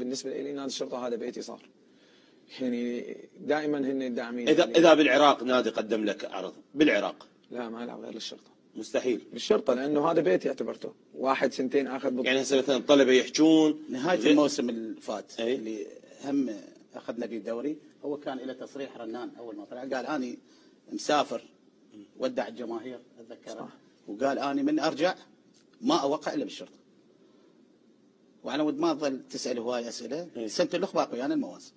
بالنسبة لي نادي الشرطة هذا بيتي صار. يعني دائما هن داعمين إذا يعني إذا بالعراق نادي قدم لك عرض؟ بالعراق. لا ما العب غير للشرطه مستحيل. بالشرطة لأنه هذا بيتي اعتبرته واحد سنتين اخذ بط... يعني هسه مثلا الطلبه يحجون. نهاية غير- الموسم اللي فات أي. اللي هم أخذنا فيه الدوري هو كان له تصريح رنان أول ما طلع. قال اني مسافر ودع الجماهير اتذكره وقال اني من أرجع ما أوقع إلا بالشرطة. وعلى ود ما تظل تسأل هواي أسئلة إي. سنه الاخ باقي أنا المواسم